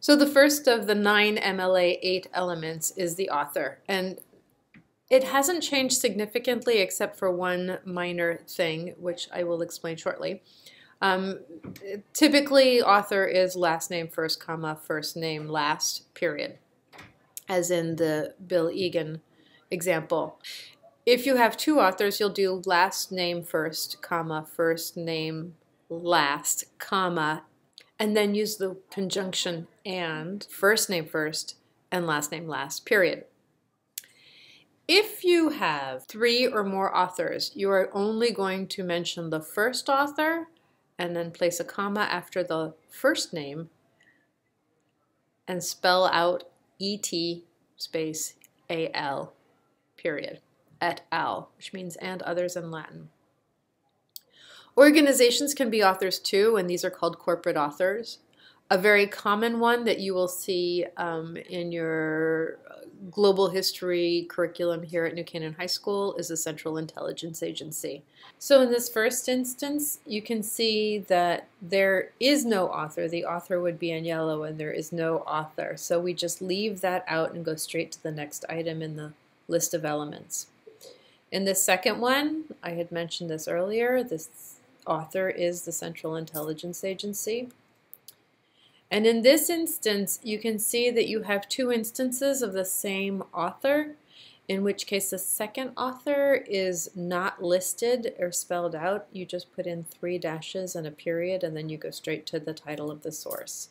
So the first of the nine MLA 8 elements is the author. And it hasn't changed significantly except for one minor thing, which I will explain shortly. Um, typically, author is last name first, comma, first name last, period, as in the Bill Egan example. If you have two authors, you'll do last name first, comma, first name last, comma, and then use the conjunction and, first name first, and last name last, period. If you have three or more authors, you are only going to mention the first author and then place a comma after the first name and spell out et space al period et al, which means and others in Latin. Organizations can be authors too, and these are called corporate authors. A very common one that you will see um, in your uh, global history curriculum here at New Canaan High School is the Central Intelligence Agency. So in this first instance, you can see that there is no author. The author would be in yellow and there is no author. So we just leave that out and go straight to the next item in the list of elements. In the second one, I had mentioned this earlier, this author is the Central Intelligence Agency. And in this instance, you can see that you have two instances of the same author, in which case the second author is not listed or spelled out. You just put in three dashes and a period, and then you go straight to the title of the source.